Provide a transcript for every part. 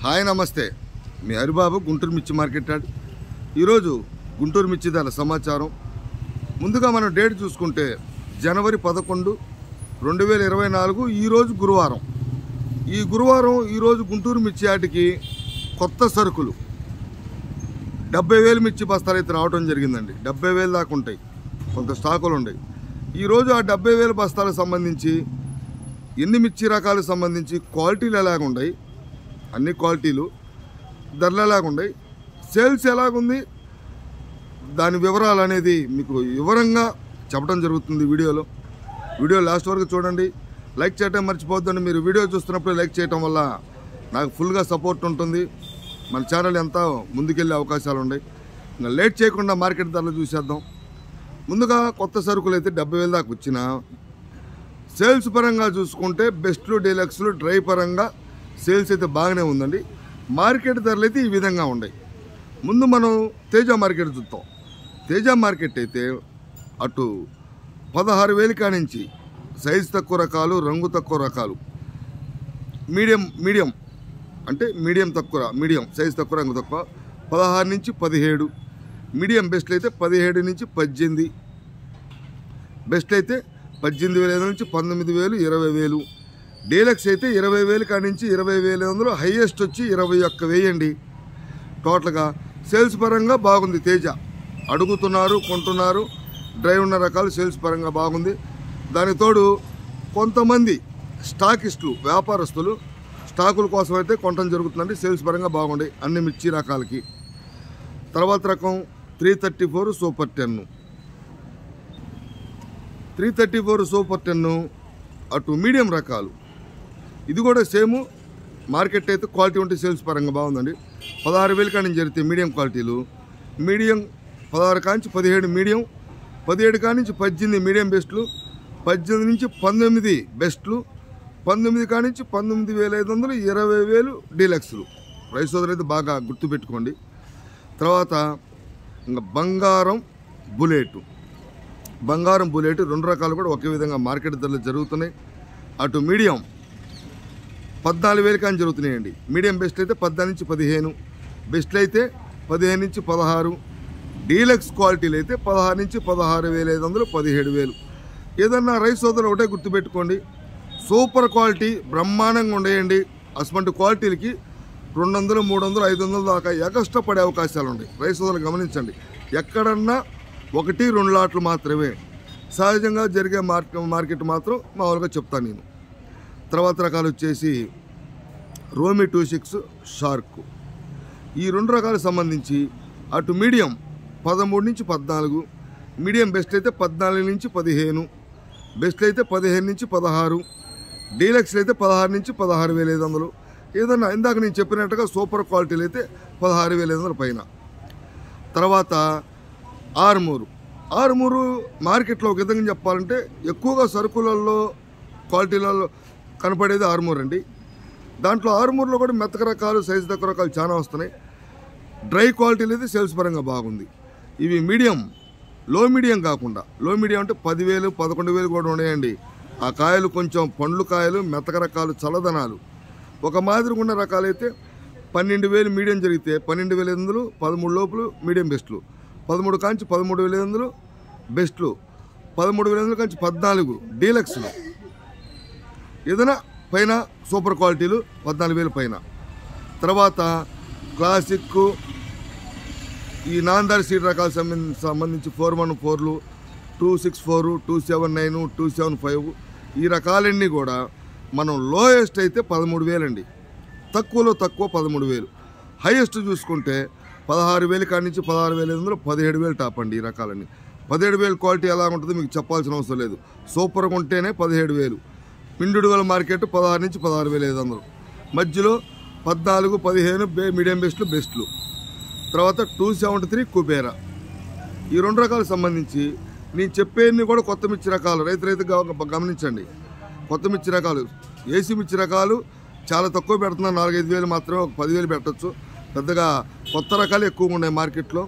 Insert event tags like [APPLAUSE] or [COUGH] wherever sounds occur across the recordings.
Hi నమస్తే. మీ హరిబాబు గుంటూరు మిర్చి market yard ఈరోజు గుంటూరు మిర్చి ధర సమాచారం. ముందుగా మనం డేట్ చూసుకుంటే జనవరి పదకొండు రెండు వేల ఇరవై నాలుగు ఈరోజు గురువారం. ఈ గురువారం ఈరోజు గుంటూరు మిర్చి యార్డ్కి కొత్త సరుకులు. డెబ్బై వేలు మిర్చి బస్తాలు అయితే రావడం జరిగిందండి. డెబ్బై వేలు దాకా ఉంటాయి. కొంత స్టాకులు ఉన్నాయి. ఈరోజు ఆ డెబ్బై వేల బస్తాలకు సంబంధించి ఎన్ని మిర్చి రకాలకు సంబంధించి క్వాలిటీలు ఎలాగున్నాయి? అన్ని క్వాలిటీలు ధరలు ఎలాగున్నాయి సేల్స్ ఎలాగుంది? దాని వివరాలు అనేది మీకు వివరంగా చెప్పడం జరుగుతుంది వీడియోలో. వీడియో లాస్ట్ వరకు చూడండి. లైక్ చేయడం మర్చిపోద్దండి మీరు వీడియో చూస్తున్నప్పుడు లైక్ చేయటం వల్ల నాకు ఫుల్గా సపోర్ట్ ఉంటుంది. మన ఛానల్ ఎంత ముందుకెళ్ళే అవకాశాలు ఉన్నాయి. ఇంకా లేట్ చేయకుండా మార్కెట్ ధరలు చూసేద్దాం. ముందుగా కొత్త సరుకులు అయితే డెబ్బై వేల దాకా వచ్చిన సేల్స్ పరంగా చూసుకుంటే బెస్ట్లు డీలక్స్లు డ్రై పరంగా సేల్స్ అయితే బాగానే ఉందండి. మార్కెట్ ధరలు అయితే ఈ విధంగా ఉన్నాయి. ముందు మనం తేజ మార్కెట్ చూద్దాం. తేజ మార్కెట్ అయితే అటు పదహారు వేలు కానించి సైజు తక్కువ రకాలు రంగు తక్కువ రకాలు. మీడియం మీడియం అంటే మీడియం తక్కువ మీడియం సైజు తక్కువ రంగు తక్కువ పదహారు నుంచి పదిహేడు. మీడియం బెస్ట్లు అయితే పదిహేడు నుంచి పద్దెనిమిది. బెస్ట్ అయితే పద్దెనిమిది వేల నుంచి పంతొమ్మిది వేలు ఇరవై వేలు. డీలక్స్ అయితే ఇరవై వేలు కానించి నుంచి ఇరవై వేల వందలు హైయెస్ట్ వచ్చి ఇరవై ఒక్క వేయండి. టోటల్గా సేల్స్ పరంగా బాగుంది తేజ. అడుగుతున్నారు కొంటున్నారు డ్రైవ్ ఉన్న రకాలు సేల్స్ పరంగా బాగుంది. దానికి తోడు కొంతమంది స్టాకిస్టులు వ్యాపారస్తులు స్టాకుల కోసం అయితే కొనటం జరుగుతుందండి. సేల్స్ పరంగా బాగుండే అన్ని మిర్చి రకాలకి. తర్వాత రకం three thirty four super ten. Three thirty four super ten అటు మీడియం రకాలు. ఇది కూడా సేమ్ మార్కెట్ అయితే క్వాలిటీ ఉంటే సేల్స్ పరంగా బాగుందండి. పదహారు వేలు కానీ జరిగితే మీడియం క్వాలిటీలు. మీడియం పదహారు కానించి పదిహేడు మీడియం పదిహేడు కానించి పద్దెనిమిది మీడియం బెస్ట్లు పద్దెనిమిది నుంచి పంతొమ్మిది బెస్ట్లు పంతొమ్మిది కానించి పంతొమ్మిది వేల ఐదు వందలు ఇరవై వేలు డీలక్స్లు. రైస్ సోదరు అయితే బాగా గుర్తుపెట్టుకోండి తర్వాత ఇంకా బంగారం బుల్లెట్. బంగారం బుల్లెట్ రెండు రకాలు కూడా ఒకే విధంగా మార్కెట్ ధరలు జరుగుతున్నాయి. అటు మీడియం పద్నాలుగు వేలు కానీ జరుగుతున్నాయండి. మీడియం బెస్ట్ అయితే పద్నాలుగు నుంచి పదిహేను బెస్ట్లు అయితే పదిహేను నుంచి పదహారు డీలక్స్ క్వాలిటీలు అయితే పదహారు నుంచి పదహారు వేల ఐదు వందలు పదిహేడు వేలు. ఏదన్నా రైస్ సోదరు ఒకటే గుర్తుపెట్టుకోండి. సూపర్ క్వాలిటీ బ్రహ్మాండంగా ఉండేయండి. అటువంటి క్వాలిటీలకి రెండు వందలు మూడు వందలు ఐదు వందల దాకా ఎగస్ట్రా పడే అవకాశాలు ఉన్నాయి. రైస్ సోదరులు గమనించండి. ఎక్కడన్నా ఒకటి రెండు లాట్లు మాత్రమే. సహజంగా జరిగే మార్కెట్ మార్కెట్ మాత్రం మామూలుగా చెప్తాను నేను. తర్వాత రకాలు వచ్చేసి రోమి టూ సిక్స్ షార్క్. ఈ రెండు రకాలకు సంబంధించి అటు మీడియం పదమూడు నుంచి పద్నాలుగు మీడియం బెస్ట్ అయితే పద్నాలుగు నుంచి పదిహేను బెస్ట్ అయితే పదిహేను నుంచి పదహారు డీలక్స్ అయితే పదహారు నుంచి పదహారు వేల ఐదు వందలు. ఏదన్నా ఇందాక నేను చెప్పినట్టుగా సూపర్ క్వాలిటీలు అయితే పదహారు వేల ఐదు వందల పైన. తర్వాత ఆరుమూరు. ఆరుమూరు మార్కెట్లో ఒక విధంగా చెప్పాలంటే ఎక్కువగా సరుకులలో క్వాలిటీలలో కనపడేది ఆర్మూర్ అండి. దాంట్లో ఆర్మూర్లో కూడా మెత్తక రకాలు సైజు తక్కువ రకాలు చాలా వస్తున్నాయి. డ్రై క్వాలిటీ అనేది సేల్స్ పరంగా బాగుంది. ఇవి మీడియం లో మీడియం కాకుండా లో మీడియం అంటే పదివేలు పదకొండు వేలు కూడా ఉన్నాయండి. ఆ కాయలు కొంచెం పండ్లు కాయలు మెత్తక రకాలు చల్లదనాలు. ఒక మాదిరిగా ఉన్న రకాలైతే పన్నెండు వేలు మీడియం జరిగితే పన్నెండు వేల ఐదు వందలు పదమూడు లోపులు మీడియం బెస్ట్లు. పదమూడు కాంచి పదమూడు వేల ఐదు వందలు బెస్ట్లు. పదమూడు వేల ఐదు కాంచి పద్నాలుగు డీలక్స్లు. ఏదైనా పైన సూపర్ క్వాలిటీలు పద్నాలుగు వేలు పైన. తర్వాత క్లాసిక్ ఈ నాందారి సీడ్ రకాలు సంబంధించి సంబంధించి ఫోర్ వన్ ఫోర్లు two six four two seven nine two seven five ఈ రకాలన్నీ కూడా మనం లోయెస్ట్ అయితే పదమూడు వేలండి. తక్కువలో తక్కువ పదమూడు వేలు. హైయెస్ట్ చూసుకుంటే పదహారు వేలు కాడి నుంచి పదహారు వేల ఐదు వందలు పదిహేడు వేలు టాప్ అండి ఈ రకాలన్నీ. పదిహేడు వేలు క్వాలిటీ ఎలా ఉంటుందో మీకు చెప్పాల్సిన అవసరం లేదు. సూపర్గా ఉంటేనే పదిహేడు వేలు. పిండుడు మార్కెట్ పదహారు నుంచి పదహారు వేల ఐదు వందలు. మధ్యలో పద్నాలుగు పదిహేను బే మీడియం బెస్ట్లు బెస్ట్లు. తర్వాత టూ సెవెంటీ త్రీ కుబేరా. ఈ రెండు రకాలకు సంబంధించి నేను చెప్పేవన్నీ కూడా కొత్త మిర్చి రకాలు రైతు రైతు గమనించండి. కొత్త మిర్చి రకాలు ఏసీ మిర్చి రకాలు చాలా తక్కువ పెడుతున్నారు నాలుగైదు వేలు మాత్రమే ఒక పదివేలు పెట్టచ్చు. పెద్దగా కొత్త రకాలు ఎక్కువగా ఉన్నాయి మార్కెట్లో.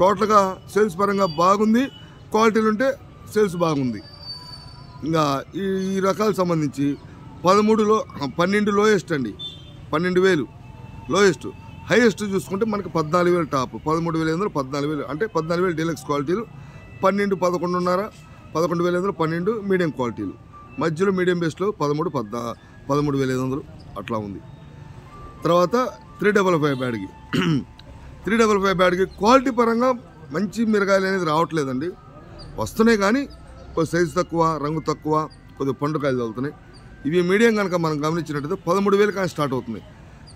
టోటల్గా సేల్స్ పరంగా బాగుంది క్వాలిటీలు ఉంటే సేల్స్ బాగుంది. ఇంకా ఈ ఈ రకాలకు సంబంధించి పదమూడులో పన్నెండు లోయెస్ట్ అండి. పన్నెండు వేలు. లోయెస్ట్ హైయెస్ట్ చూసుకుంటే మనకి పద్నాలుగు వేలు టాప్. పదమూడు వేల ఐదు వందలు పద్నాలుగు వేలు. అంటే పద్నాలుగు వేలు డీలక్స్ క్వాలిటీలు. పన్నెండు పదకొండున్నర పదకొండు వేల ఐదు పన్నెండు మీడియం క్వాలిటీలు. మధ్యలో మీడియం బేస్లో పదమూడు పద్నా పదమూడు వేల ఐదు వందలు అట్లా ఉంది. తర్వాత త్రీ డబల్ ఫైవ్ బ్యాడ్కి. త్రీ డబల్ ఫైవ్ బ్యాడ్కి క్వాలిటీ పరంగా మంచి మిరగాయలు అనేది రావట్లేదండి. వస్తున్నాయి కానీ కొద్ది సైజు తక్కువ రంగు తక్కువ కొద్దిగా పండుకాయలు తగులుతున్నాయి. ఇవి మీడియం కనుక మనం గమనించినట్టయితే పదమూడు వేలు కానీ స్టార్ట్ అవుతుంది.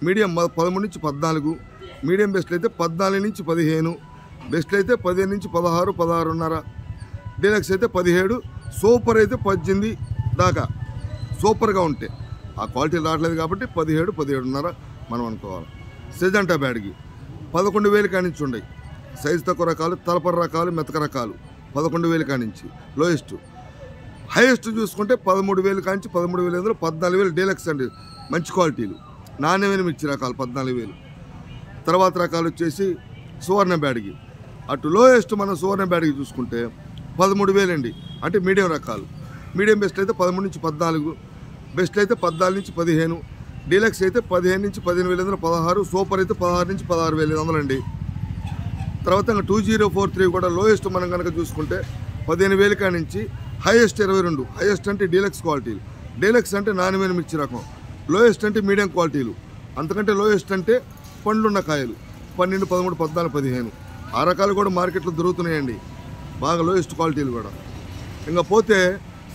మీడియం పదమూడు నుంచి పద్నాలుగు మీడియం బెస్ట్లు అయితే పద్నాలుగు నుంచి పదిహేను బెస్ట్లు అయితే పదిహేను నుంచి పదహారు పదహారున్నర డీలక్స్ అయితే పదిహేడు సూపర్ అయితే పద్దెనిమిది దాకా. సూపర్గా ఉంటే. ఆ క్వాలిటీ రావట్లేదు కాబట్టి పదిహేడు పదిహేడున్నర మనం అనుకోవాలి. సెజంటా బ్యాడ్కి పదకొండు వేలు కానించి ఉన్నాయి. సైజు తక్కువ రకాలు తలపర రకాలు మెతక రకాలు. పదకొండు వేలు కానించి లోయెస్ట్. హైయెస్ట్ చూసుకుంటే పదమూడు వేలు కానించి పదమూడు వేలు ఎందులో పద్నాలుగు వేలు డీలక్స్ అండి మంచి క్వాలిటీలు. నాణ్యమైన మిర్చి రకాలు పద్నాలుగు వేలు. తర్వాత రకాలు వచ్చేసి సువర్ణ బ్యాడ్కి అటు లోయెస్ట్ మన సువర్ణ బ్యాడ్కి చూసుకుంటే పదమూడు వేలండి అంటే మీడియం రకాలు. మీడియం బెస్ట్ అయితే పదమూడు నుంచి పద్నాలుగు బెస్ట్ అయితే పద్నాలుగు నుంచి పదిహేను డీలక్స్ అయితే పదిహేను నుంచి పదిహేను వేల వందల పదహారు సూపర్ అయితే పదహారు నుంచి పదహారు వేల ఐదు వందలు అండి తర్వాత టూ జీరో ఫోర్ త్రీ కూడా లోయెస్ట్ మనం కనుక చూసుకుంటే పదిహేను వేల కాడి నుంచి హైయెస్ట్ ఇరవై రెండు. హైయెస్ట్ అంటే డీలక్స్ క్వాలిటీలు. డీలక్స్ అంటే నాణ్యమైన మిర్చి రకం. లోయెస్ట్ అంటే మీడియం క్వాలిటీలు. అంతకంటే లోయెస్ట్ అంటే పండ్లున్న కాయలు. పన్నెండు పదమూడు పద్నాలుగు పదిహేను. ఆ రకాలు కూడా మార్కెట్లో దొరుకుతున్నాయండి. బాగా లోయెస్ట్ క్వాలిటీలు కూడా. ఇంకా పోతే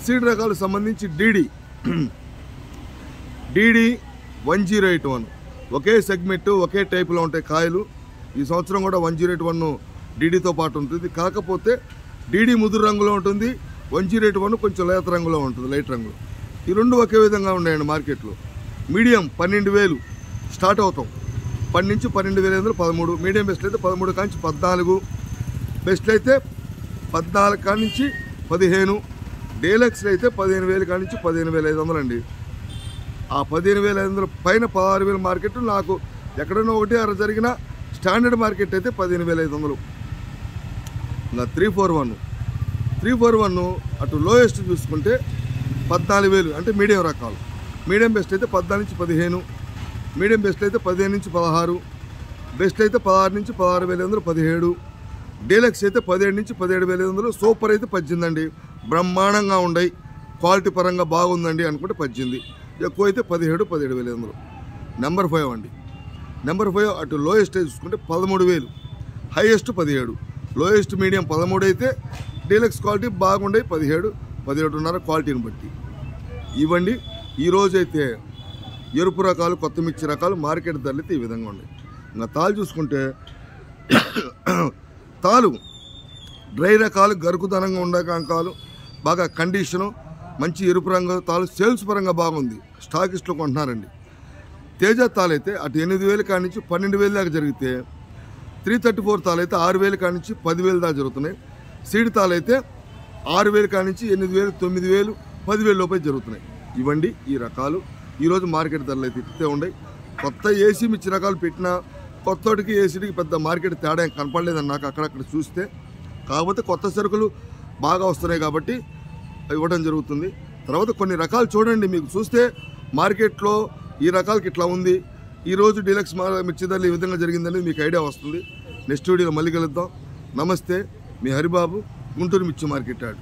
సీడ్ రకాలకు సంబంధించి DD. DD one zero eight one. ఒకే సెగ్మెంట్ ఒకే టైపులో ఉంటాయి కాయలు. ఈ సంవత్సరం కూడా వన్ జీరో ఎయిట్ వన్ డీడీతో పాటు ఉంటుంది. కాకపోతే డీడీ ముదురు రంగులో ఉంటుంది వన్ జీరో ఎయిట్ వన్ కొంచెం లేత రంగులో ఉంటుంది లైట్ రంగు ఈ రెండు ఒకే విధంగా ఉన్నాయండి మార్కెట్లో. మీడియం పన్నెండు వేలు స్టార్ట్ అవుతాం. పది నుంచి పన్నెండు వేల ఐదు పదమూడు మీడియం బెస్ట్ అయితే పదమూడు కాంచి పద్నాలుగు బెస్ట్ అయితే పద్నాలుగు కాడి నుంచి పదిహేను డీలక్స్ అయితే పదిహేను వేలు కాడి నుంచి పదిహేను వేల ఐదు వందలు అండి ఆ పదిహేను వేల ఐదు వందల పైన పదహారు వేల మార్కెట్ నాకు ఎక్కడైనా ఒకటి అర జరిగినా స్టాండర్డ్ మార్కెట్ అయితే పదిహేను వేల ఐదు వందలు. ఇంకా three four one three four one అటు లోయెస్ట్ చూసుకుంటే పద్నాలుగు వేలు అంటే మీడియం రకాలు. మీడియం బెస్ట్ అయితే పద్నాలుగు నుంచి పదిహేను. మీడియం బెస్ట్ అయితే పదిహేను నుంచి పదహారు. బెస్ట్ అయితే పదహారు నుంచి పదహారు వేల ఐదు వందలు పదిహేడు. డీలక్స్ అయితే పదిహేడు నుంచి పదిహేడు వేల ఐదు వందలు సూపర్ అయితే పద్దెనిమిది బ్రహ్మాండంగా ఉండయి. క్వాలిటీ పరంగా బాగుందండి అనుకుంటే పద్దెనిమిది. ఎక్కువ అయితే పదిహేడు పదిహేడు వేల ఐదు వందలు. నెంబర్ ఫైవ్ అండి. నెంబర్ ఫైవ్ అటు లోయెస్ట్ చూసుకుంటే పదమూడు వేలు. హైయెస్ట్ పదిహేడు. లోయెస్ట్ మీడియం పదమూడు అయితే డీలక్స్ క్వాలిటీ బాగుండే పదిహేడు పదిహేడున్నర క్వాలిటీని బట్టి. ఇవ్వండి. ఈరోజైతే ఎరుపు రకాలు కొత్త మిర్చి రకాలు మార్కెట్ ధరలు అయితే ఈ విధంగా ఉన్నాయి. ఇంకా తాలు చూసుకుంటే [COUGHS] తాలు డ్రై రకాలు గరుకుదనంగా ఉండే రకాలు బాగా కండిషను మంచి ఎరుపు రంగు తాలు సేల్స్ పరంగా బాగుంది. స్టాకిస్ట్లో కొంటున్నారండి. తేజ తాలైతే అయితే అటు ఎనిమిది వేలు కాడి నుంచి పన్నెండు వేలు దాకా జరిగితే త్రీ థర్టీ ఫోర్ తాలైతే అయితే ఆరు వేలు కాడి నుంచి పదివేలు దాకా జరుగుతున్నాయి. సీడ్ తాలైతే అయితే ఆరు వేలు కాడి నుంచి ఎనిమిది వేలు తొమ్మిది వేలు పదివేలు లోపే జరుగుతున్నాయి. ఇవ్వండి ఈ రకాలు. ఈరోజు మార్కెట్ ధరలు అయితే ఇస్తే ఉన్నాయి కొత్త ఏసీ మిచ్చి రకాలు పెట్టినా కొత్తటికి ఏసీడికి పెద్ద మార్కెట్ తేడా ఏం కనపడలేదని నాకు అక్కడక్కడ చూస్తే. కాకపోతే కొత్త సరుకులు బాగా వస్తున్నాయి కాబట్టి ఇవ్వడం జరుగుతుంది. తర్వాత కొన్ని రకాలు చూడండి. మీకు చూస్తే మార్కెట్లో ఈ రకాలకి ఇట్లా ఉంది. ఈరోజు డీలక్స్ మా మిర్చి ధరలు ఈ విధంగా జరిగిందని మీకు ఐడియా వస్తుంది. నెక్స్ట్ వీడియోలో మళ్ళీ కలుద్దాం. నమస్తే. మీ హరిబాబు గుంటూరు మిర్చి మార్కెట్ యాడ్.